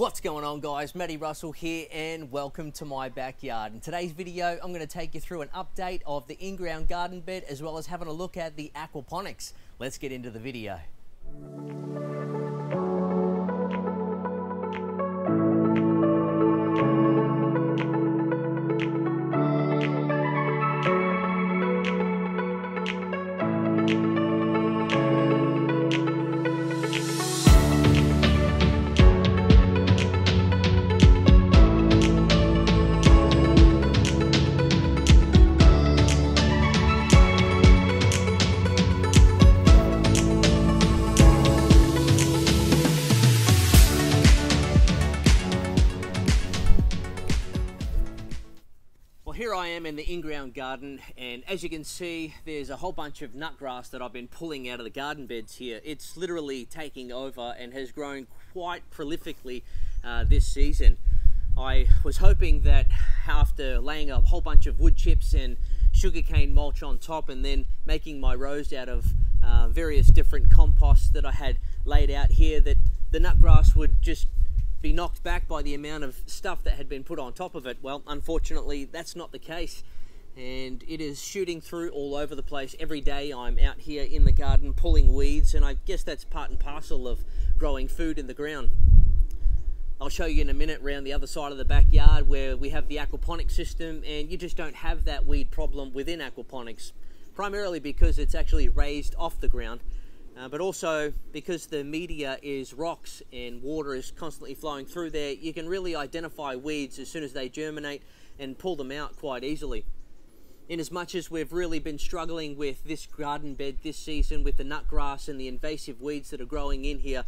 What's going on guys, Matty Russell here and welcome to my backyard. In today's video, I'm going to take you through an update of the in-ground garden bed as well as having a look at the aquaponics. Let's get into the video. In the in-ground garden and as you can see there's a whole bunch of nutgrass that I've been pulling out of the garden beds here. It's literally taking over and has grown quite prolifically uh, this season. I was hoping that after laying a whole bunch of wood chips and sugarcane mulch on top and then making my rows out of uh, various different composts that I had laid out here that the nutgrass would just be knocked back by the amount of stuff that had been put on top of it. Well, unfortunately, that's not the case. And it is shooting through all over the place. Every day I'm out here in the garden pulling weeds, and I guess that's part and parcel of growing food in the ground. I'll show you in a minute around the other side of the backyard where we have the aquaponics system, and you just don't have that weed problem within aquaponics, primarily because it's actually raised off the ground uh, but also because the media is rocks and water is constantly flowing through there, you can really identify weeds as soon as they germinate and pull them out quite easily. In as much as we've really been struggling with this garden bed this season with the nutgrass and the invasive weeds that are growing in here,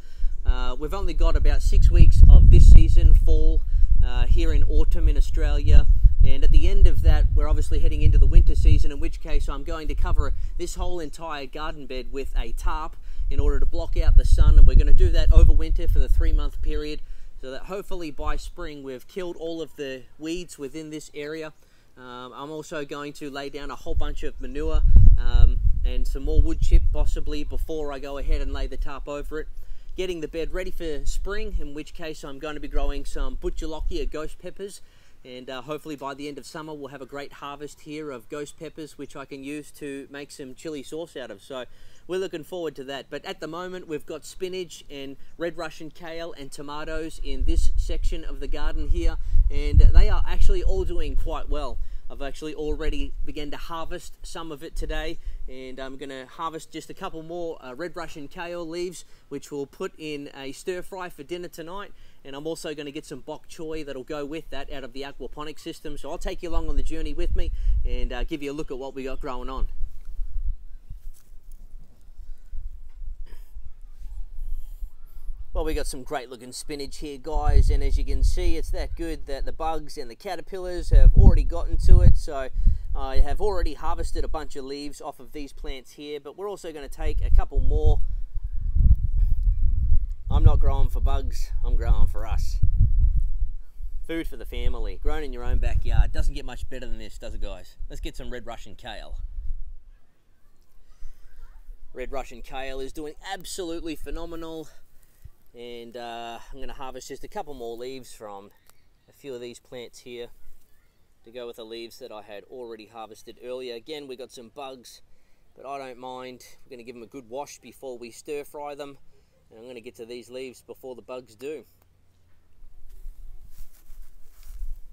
uh, we've only got about six weeks of this season, fall, uh, here in autumn in Australia. And at the end of that, we're obviously heading into the winter season, in which case I'm going to cover this whole entire garden bed with a tarp in order to block out the sun. And we're going to do that over winter for the three month period so that hopefully by spring we've killed all of the weeds within this area. Um, I'm also going to lay down a whole bunch of manure um, and some more wood chip possibly before I go ahead and lay the tarp over it. Getting the bed ready for spring, in which case I'm going to be growing some Bhut jolokia ghost peppers and uh, hopefully by the end of summer we'll have a great harvest here of ghost peppers which I can use to make some chili sauce out of. So we're looking forward to that. But at the moment we've got spinach and red Russian kale and tomatoes in this section of the garden here. And they are actually all doing quite well. I've actually already begun to harvest some of it today and I'm going to harvest just a couple more uh, red Russian kale leaves which we'll put in a stir fry for dinner tonight and I'm also going to get some bok choy that'll go with that out of the aquaponic system so I'll take you along on the journey with me and uh, give you a look at what we got growing on. Well, we got some great looking spinach here, guys, and as you can see, it's that good that the bugs and the caterpillars have already gotten to it. So I have already harvested a bunch of leaves off of these plants here, but we're also going to take a couple more. I'm not growing for bugs, I'm growing for us. Food for the family, grown in your own backyard. Doesn't get much better than this, does it, guys? Let's get some red Russian kale. Red Russian kale is doing absolutely phenomenal and uh, I'm going to harvest just a couple more leaves from a few of these plants here to go with the leaves that I had already harvested earlier. Again, we got some bugs, but I don't mind. We're going to give them a good wash before we stir fry them, and I'm going to get to these leaves before the bugs do.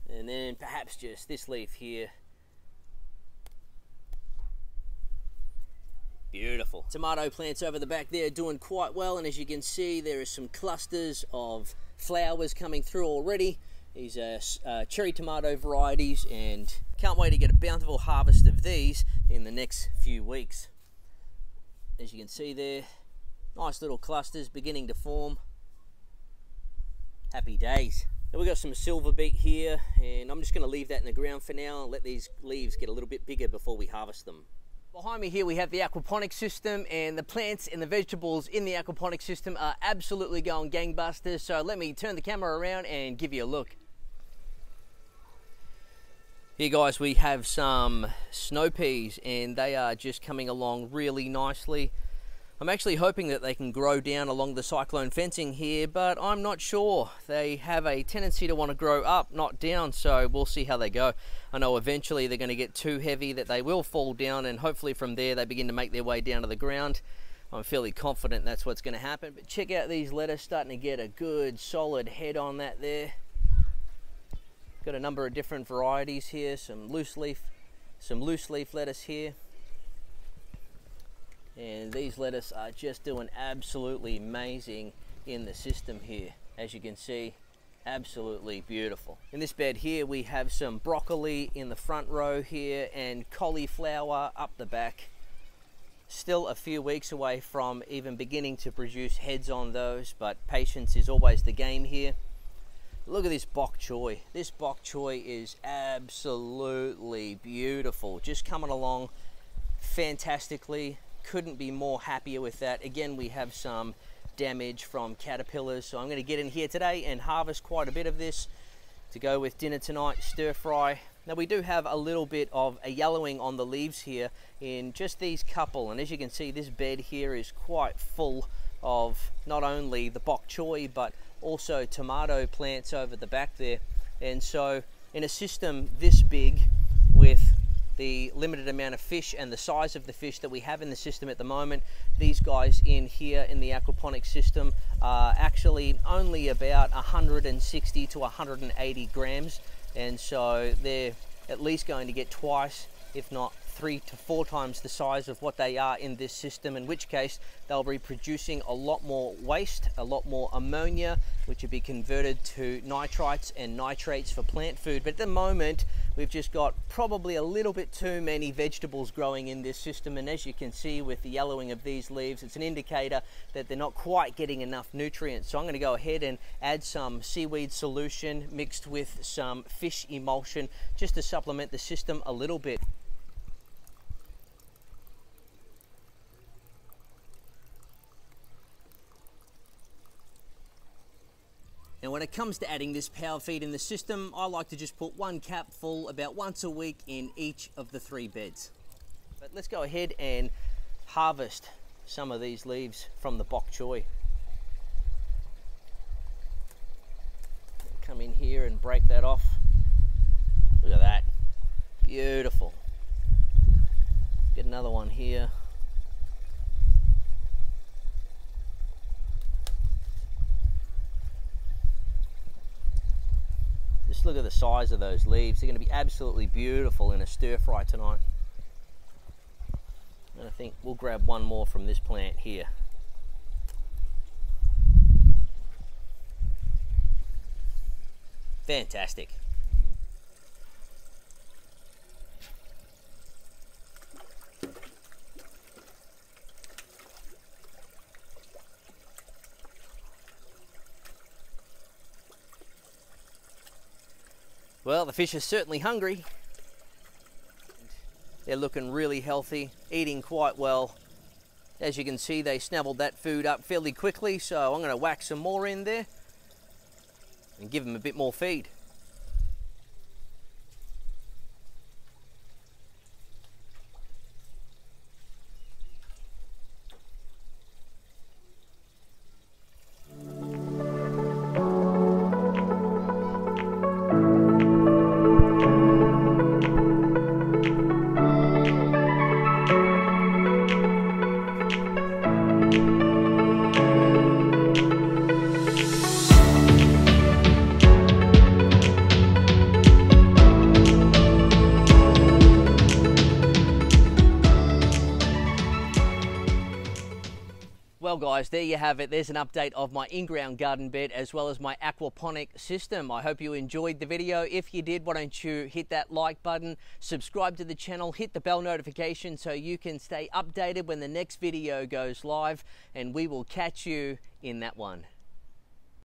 And then perhaps just this leaf here Beautiful. Tomato plants over the back there doing quite well and as you can see there are some clusters of flowers coming through already. These are uh, cherry tomato varieties and can't wait to get a bountiful harvest of these in the next few weeks. As you can see there, nice little clusters beginning to form. Happy days. Now we've got some silver beet here and I'm just going to leave that in the ground for now and let these leaves get a little bit bigger before we harvest them. Behind me here we have the aquaponic system and the plants and the vegetables in the aquaponic system are absolutely going gangbusters. So let me turn the camera around and give you a look. Here guys we have some snow peas and they are just coming along really nicely. I'm actually hoping that they can grow down along the cyclone fencing here, but I'm not sure. They have a tendency to want to grow up, not down, so we'll see how they go. I know eventually they're going to get too heavy that they will fall down, and hopefully from there they begin to make their way down to the ground. I'm fairly confident that's what's going to happen. But check out these lettuce starting to get a good solid head on that there. Got a number of different varieties here, some loose leaf, some loose leaf lettuce here. And these lettuce are just doing absolutely amazing in the system here. As you can see absolutely beautiful. In this bed here we have some broccoli in the front row here and cauliflower up the back. Still a few weeks away from even beginning to produce heads on those but patience is always the game here look at this bok choy this bok choy is absolutely beautiful just coming along fantastically couldn't be more happier with that. Again, we have some damage from caterpillars, so I'm going to get in here today and harvest quite a bit of this to go with dinner tonight, stir fry. Now we do have a little bit of a yellowing on the leaves here in just these couple, and as you can see, this bed here is quite full of not only the bok choy, but also tomato plants over the back there. And so in a system this big with the limited amount of fish and the size of the fish that we have in the system at the moment. These guys in here in the aquaponics system are actually only about 160 to 180 grams and so they're at least going to get twice if not three to four times the size of what they are in this system, in which case they'll be producing a lot more waste, a lot more ammonia, which would be converted to nitrites and nitrates for plant food. But at the moment, we've just got probably a little bit too many vegetables growing in this system. And as you can see with the yellowing of these leaves, it's an indicator that they're not quite getting enough nutrients. So I'm gonna go ahead and add some seaweed solution mixed with some fish emulsion just to supplement the system a little bit. When it comes to adding this power feed in the system, I like to just put one cap full about once a week in each of the three beds. But let's go ahead and harvest some of these leaves from the bok choy. Come in here and break that off. Look at that, beautiful. Get another one here. Just look at the size of those leaves. They're going to be absolutely beautiful in a stir fry tonight. And I think we'll grab one more from this plant here. Fantastic. Well, the fish are certainly hungry. They're looking really healthy, eating quite well. As you can see, they snabbled that food up fairly quickly, so I'm going to whack some more in there and give them a bit more feed. Guys, there you have it. There's an update of my in-ground garden bed as well as my aquaponic system. I hope you enjoyed the video. If you did, why don't you hit that like button, subscribe to the channel, hit the bell notification so you can stay updated when the next video goes live and we will catch you in that one.